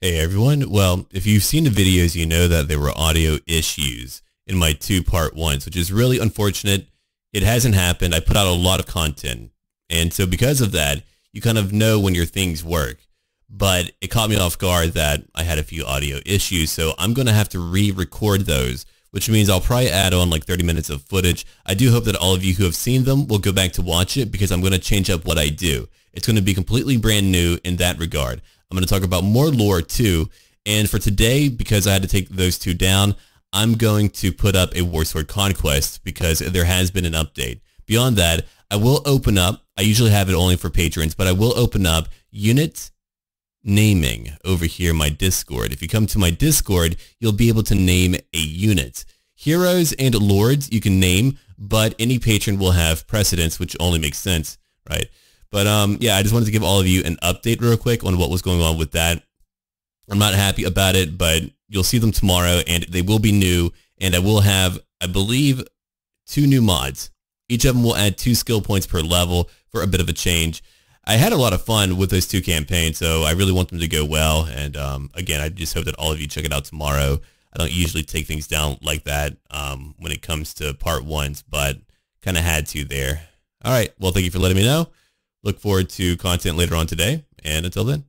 Hey everyone. Well, if you've seen the videos, you know that there were audio issues in my two part ones, which is really unfortunate. It hasn't happened. I put out a lot of content. And so because of that, you kind of know when your things work. But it caught me off guard that I had a few audio issues. So I'm going to have to re-record those, which means I'll probably add on like 30 minutes of footage. I do hope that all of you who have seen them will go back to watch it because I'm going to change up what I do. It's going to be completely brand new in that regard. I'm going to talk about more lore too. And for today, because I had to take those two down, I'm going to put up a Warsword Conquest because there has been an update. Beyond that, I will open up, I usually have it only for patrons, but I will open up unit naming over here my Discord. If you come to my Discord, you'll be able to name a unit. Heroes and lords you can name, but any patron will have precedence, which only makes sense, right? But um, yeah, I just wanted to give all of you an update real quick on what was going on with that. I'm not happy about it, but you'll see them tomorrow, and they will be new. And I will have, I believe, two new mods. Each of them will add two skill points per level for a bit of a change. I had a lot of fun with those two campaigns, so I really want them to go well. And um, again, I just hope that all of you check it out tomorrow. I don't usually take things down like that um, when it comes to part ones, but kind of had to there. All right. Well, thank you for letting me know. Look forward to content later on today. And until then.